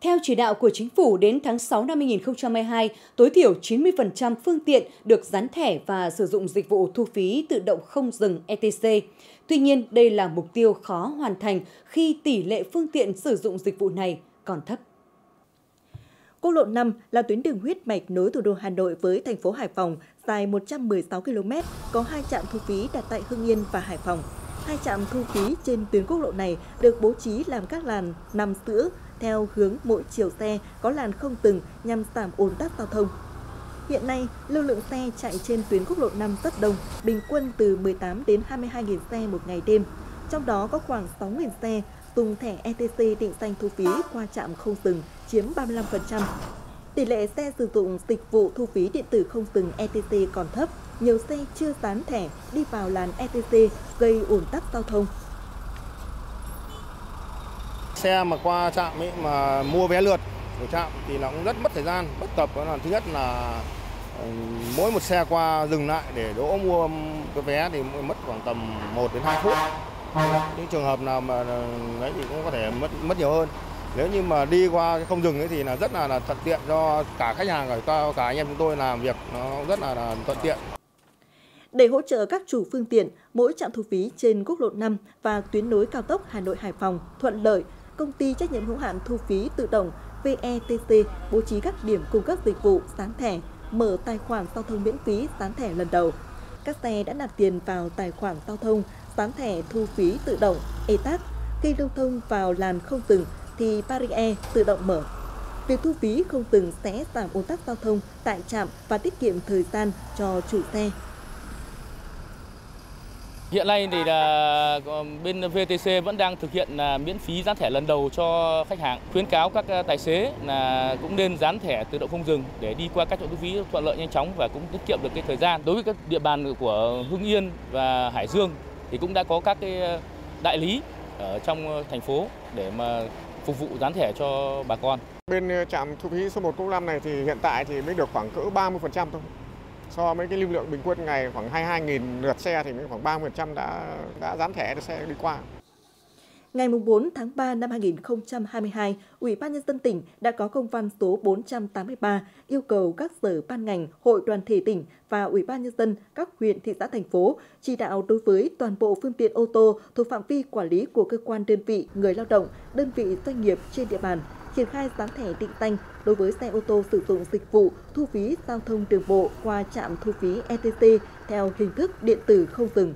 Theo chỉ đạo của chính phủ đến tháng 6 năm 2022, tối thiểu 90% phương tiện được dán thẻ và sử dụng dịch vụ thu phí tự động không dừng ETC. Tuy nhiên, đây là mục tiêu khó hoàn thành khi tỷ lệ phương tiện sử dụng dịch vụ này còn thấp. Quốc lộ 5 là tuyến đường huyết mạch nối thủ đô Hà Nội với thành phố Hải Phòng, dài 116 km, có hai trạm thu phí đặt tại Hưng Yên và Hải Phòng. Hai trạm thu phí trên tuyến quốc lộ này được bố trí làm các làn nằm giữa theo hướng mỗi chiều xe có làn không từng nhằm giảm ồn tắc giao thông. Hiện nay, lưu lượng xe chạy trên tuyến quốc lộ 5 rất đông, bình quân từ 18 đến 22.000 xe một ngày đêm. Trong đó có khoảng 6.000 xe dùng thẻ ETC định danh thu phí qua trạm không dừng chiếm 35%. Tỷ lệ xe sử dụng dịch vụ thu phí điện tử không dừng ETC còn thấp, nhiều xe chưa dán thẻ đi vào làn ETC gây ủn tắc giao thông. Xe mà qua trạm ấy mà mua vé lượt của trạm thì nó cũng rất mất thời gian, bất cập đó là thứ nhất là ờ, mỗi một xe qua dừng lại để đỗ mua cái vé thì mất khoảng tầm 1 đến 2 phút. Những trường hợp nào mà ờ, ấy thì cũng có thể mất mất nhiều hơn. Nếu như mà đi qua không dừng ấy thì là rất là, là thuận tiện cho cả khách hàng cả cả anh em chúng tôi làm việc nó rất là, là thuận tiện. Để hỗ trợ các chủ phương tiện, mỗi trạm thu phí trên quốc lộ 5 và tuyến nối cao tốc Hà Nội Hải Phòng thuận lợi, công ty trách nhiệm hữu hạn thu phí tự động VETC bố trí các điểm cung cấp dịch vụ sán thẻ, mở tài khoản giao thông miễn phí sán thẻ lần đầu. Các xe đã nạp tiền vào tài khoản giao thông sán thẻ thu phí tự động ETAC. Khi lưu thông vào làn không dừng thì barrier tự động mở. Việc thu phí không dừng sẽ giảm ùn tắc giao thông tại trạm và tiết kiệm thời gian cho chủ xe. Hiện nay thì là ờ, bên VTC vẫn đang thực hiện là miễn phí dán thẻ lần đầu cho khách hàng. Khuyến cáo các ờ, tài xế là cũng nên dán thẻ tự động không dừng để đi qua các chỗ thu phí thuận lợi nhanh chóng và cũng tiết kiệm được cái thời gian. Đối với các địa bàn của Hưng Yên và Hải Dương thì cũng đã có các cái ờ, đại lý ở trong thành phố để mà phục vụ dán thẻ cho bà con. Bên trạm thu phí số 105 này thì hiện tại thì mới được khoảng cỡ 30% thôi so với cái lưu lượng bình quân ngày khoảng 22.000 lượt xe thì mới khoảng 30% đã đã dán thẻ để xe đi qua. Ngày 4 tháng 3 năm 2022, Ủy ban Nhân dân tỉnh đã có công văn số 483 yêu cầu các sở ban ngành, hội đoàn thể tỉnh và Ủy ban Nhân dân các huyện, thị xã, thành phố chỉ đạo đối với toàn bộ phương tiện ô tô thuộc phạm vi quản lý của cơ quan đơn vị, người lao động, đơn vị doanh nghiệp trên địa bàn triển khai dán thẻ định danh đối với xe ô tô sử dụng dịch vụ thu phí giao thông đường bộ qua trạm thu phí ETC theo hình thức điện tử không dừng.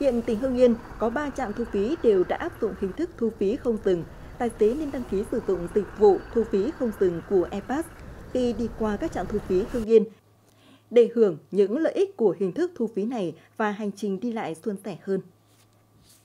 Hiện tỉnh Hưng Yên có 3 trạm thu phí đều đã áp dụng hình thức thu phí không dừng. Tài xế nên đăng ký sử dụng dịch vụ thu phí không dừng của EPAS khi đi qua các trạm thu phí Hưng Yên để hưởng những lợi ích của hình thức thu phí này và hành trình đi lại suôn sẻ hơn.